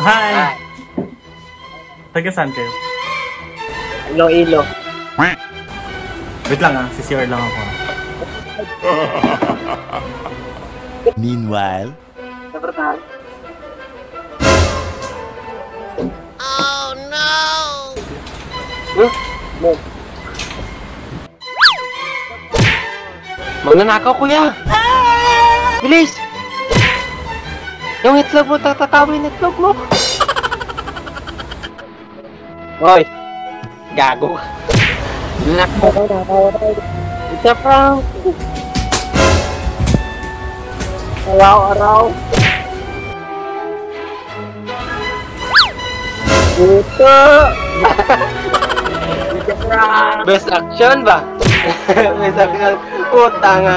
Hi! Taga saan kayo? Iloilo. Wait lang ah, CCR lang ako. Meanwhile, Nabratahan. Oh no! Magnanakaw, kuya! Bilis! Yung itlog mo, tatatawin itlog mo! Hoy! Gago ka! Nako! Isa Frank! Araw-araw. Buto! Best action ba? Best action. Puta nga.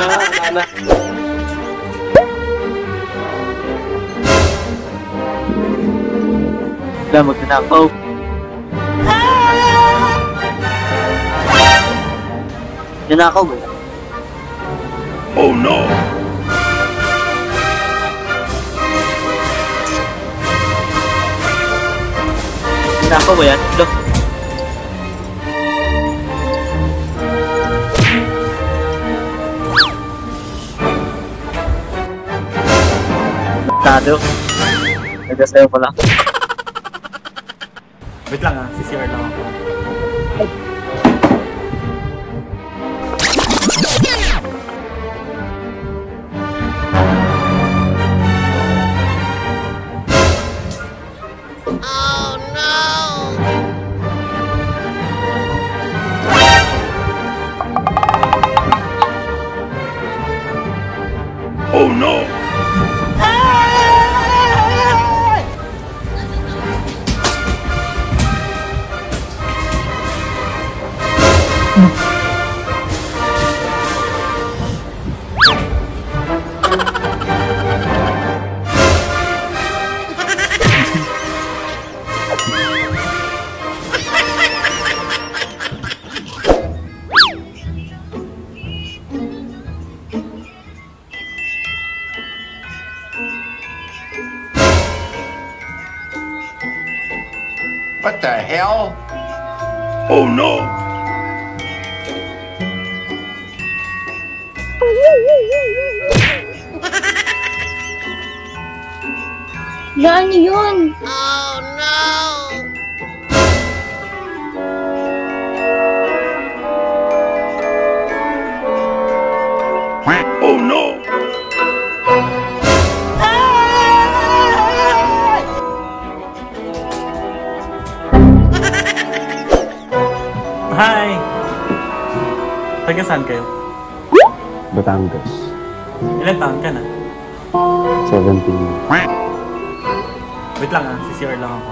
Wala magnanakaw. Nanakaw ba? Oh no! Nanakaw ba yan? Look. Tado. Nagkasayo pala. Wait lang ah, CCR lang ako. What the hell? Yan yun! Hi! Saan kayo? Batangas. Ilan taon ka na? 17. Wait lang ah, CCR lang ako.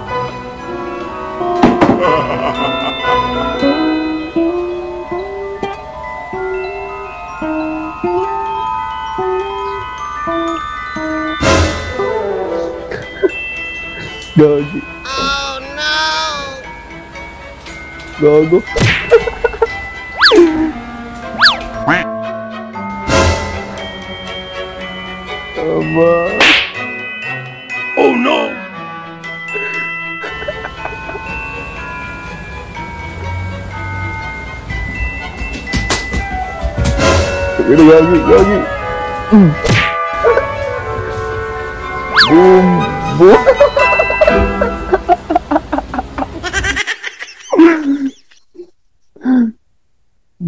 mama. Oh no! Ini lagi, lagi. Hmm. Boom, boom.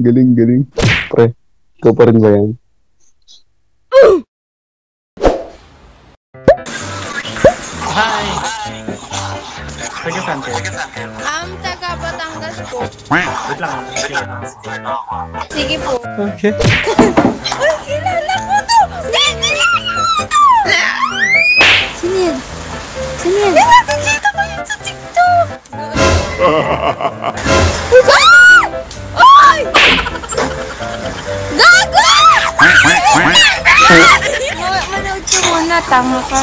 Geling, geling. Pre, koperin sayang. Taga saan kayo? Um, taga Batangas po. Wait lang ah, ako. Sige po. Okay. Ay, kilala ko to! Hindi, kilala ko to! Sino yan? Sino yan? Nakakita ko yun sa TikTok! Ah! Ay! Gago! Ma- Manood ka muna, tama ka.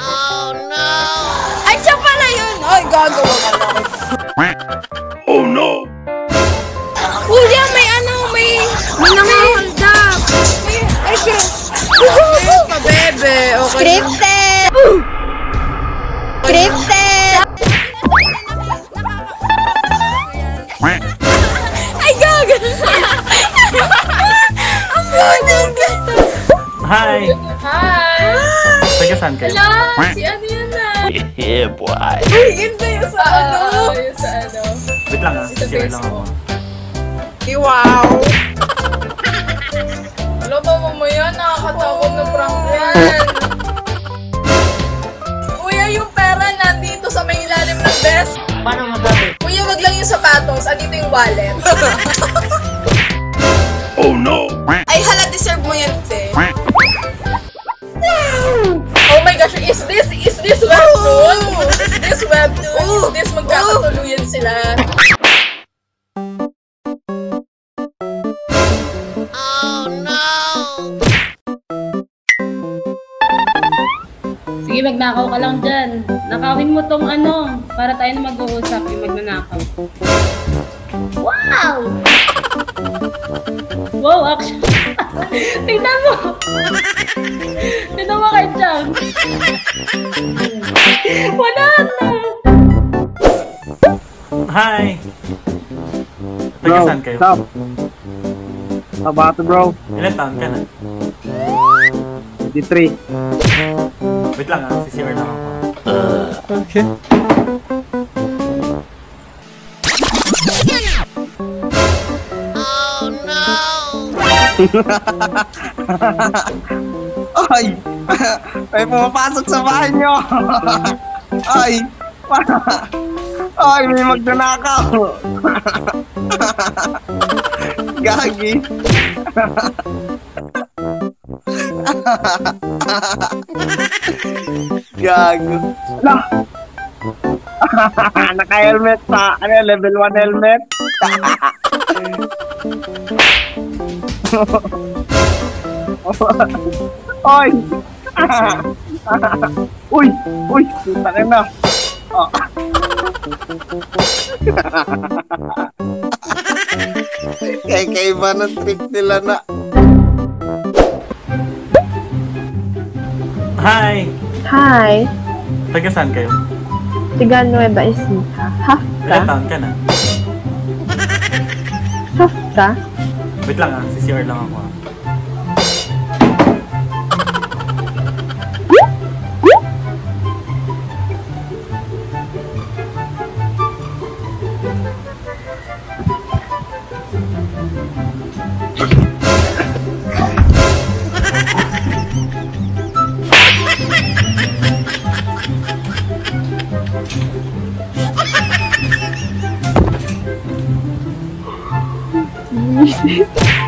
oh no! Ay, siya pala yun! Ay, gagawa ka lang. Oh no! Kuya, may ano, may... May nangahold up! May... Ay, siya! Scripted pa. Scripted! Scripted! Saan kayo? Ala, si ano yun na? Yeah, boy. Uy, ganda yung sa ano? yung sa ano. Wait lang ah, CR lang ako. Wow! Alam mo, mamaya nakakatakot na prank yan. Kuya, yung pera nandito sa may ilalim ng desk. Paano masabi? Kuya, wag lang yung sapatos. Andito yung wallet. Oh no. sila? Sige, magnakaw ka lang dyan. Nakawin mo tong ano, para tayo na mag-uusap yung magnanakaw. Wow! Wow, actually. Tingnan mo! Tingnan mo kay Chang. Wala na! Hi! Taga saan kayo? Stop. Kabato bro. Ilan taon ka na? 53. Wait lang ah, CR lang ako. Okay. Ay! May pumapasok sa bahay nyo! Ay! Ay, may magnanakaw! Gagi! Gago. Lah! Naka-helmet pa. Ano level 1 helmet? Oy! uy! Uy! Puta na. Oh. Kaya kaiba ng trip nila na. Hi! Hi, Taga saan kayo? Tiga Nueva Ecija. Ilan Hafta? taon ka na? Hafta? Wait lang ah, CR lang ako Thank you.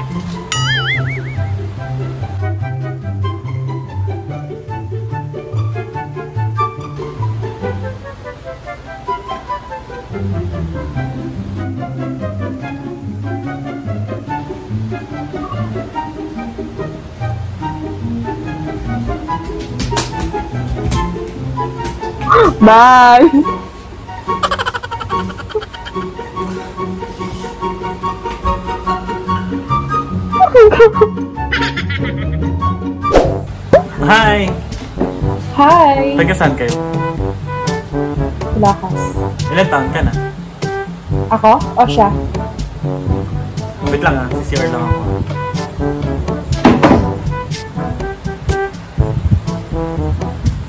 Bye! Hi! Hi! Taga saan kayo? Lakas. Ilan taon ka na? Ako? O siya? Wait lang ah, CR lang ako.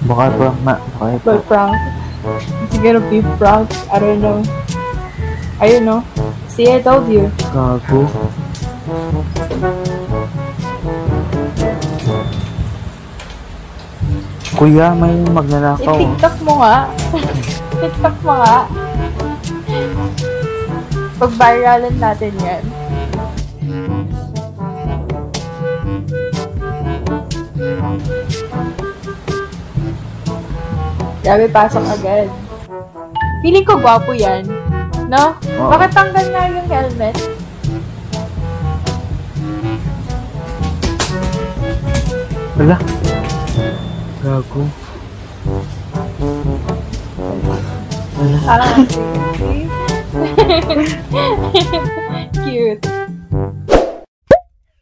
Baka prank na. Baka But prank. It's gonna be prank. I don't know. I don't know. See, I told you. gago. Kuya, may magnanakaw. I-tiktok mo nga. tiktok mo nga. Pag-viralan natin yan. Grabe, pasok agad. Feeling ko gwapo yan. No? Oo. Bakit tanggal nga yung helmet? Wala. Gago. Ah, see? Cute.